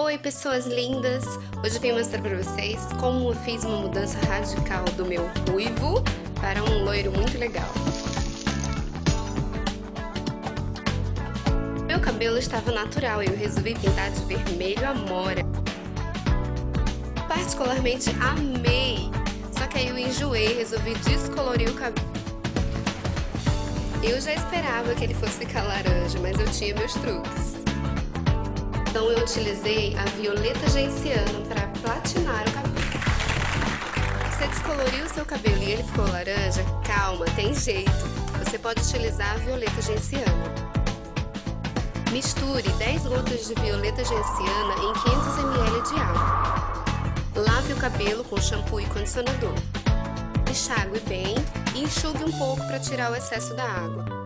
Oi pessoas lindas! Hoje eu vim mostrar para vocês como eu fiz uma mudança radical do meu ruivo para um loiro muito legal. Meu cabelo estava natural e eu resolvi pintar de vermelho amora. Particularmente amei, só que aí eu enjoei e resolvi descolorir o cabelo. Eu já esperava que ele fosse ficar laranja, mas eu tinha meus truques. Então eu utilizei a violeta genciana para platinar o cabelo. Você descoloriu o seu cabelo e ele ficou laranja? Calma, tem jeito. Você pode utilizar a violeta genciana. Misture 10 gotas de violeta genciana em 500 ml de água. Lave o cabelo com shampoo e condicionador. Enxague bem e enxugue um pouco para tirar o excesso da água.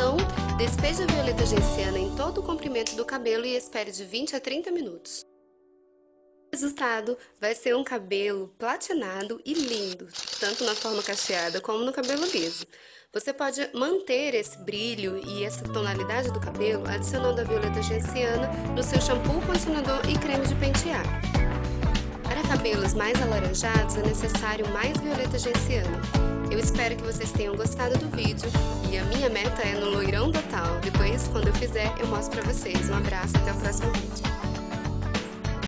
Então, despeje a violeta genciana em todo o comprimento do cabelo e espere de 20 a 30 minutos. O resultado vai ser um cabelo platinado e lindo, tanto na forma cacheada como no cabelo liso. Você pode manter esse brilho e essa tonalidade do cabelo adicionando a violeta genciana no seu shampoo, condicionador e creme de pentear. Cabelos mais alaranjados é necessário mais violeta genciana. Eu espero que vocês tenham gostado do vídeo e a minha meta é no loirão total. Depois, quando eu fizer, eu mostro pra vocês. Um abraço, até o próximo vídeo.